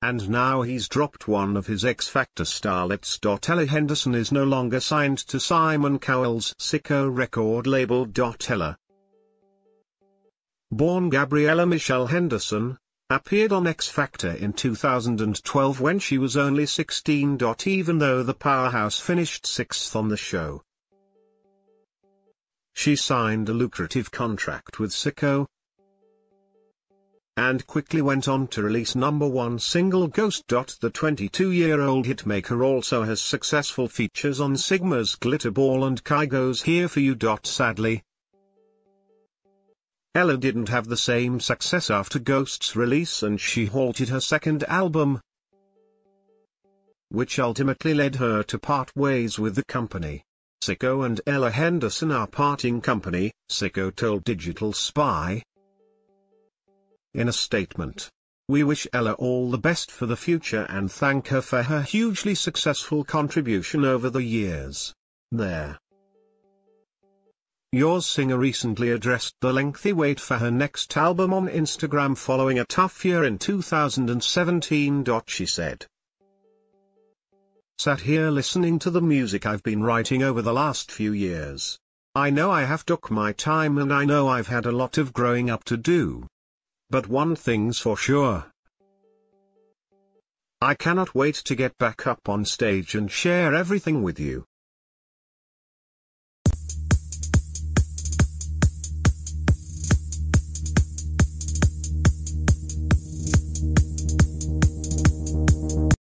and now he's dropped one of his X Factor starlets. Ella Henderson is no longer signed to Simon Cowell's Syco record label. Ella, born Gabriella Michelle Henderson, appeared on X Factor in 2012 when she was only 16. Even though the powerhouse finished sixth on the show, she signed a lucrative contract with Syco, and quickly went on to release number one single Ghost. The 22-year-old hitmaker also has successful features on Sigma's Glitterball and Kygo's Here For You. Sadly, Ella didn't have the same success after Ghost's release and she halted her second album, which ultimately led her to part ways with the company. Syco and Ella Henderson are parting company, Syco told Digital Spy. In a statement, we wish Ella all the best for the future and thank her for her hugely successful contribution over the years. There. Yours singer recently addressed the lengthy wait for her next album on Instagram following a tough year in 2017. She said, Sat here listening to the music I've been writing over the last few years. I know I have took my time and I know I've had a lot of growing up to do. But one thing's for sure. I cannot wait to get back up on stage and share everything with you.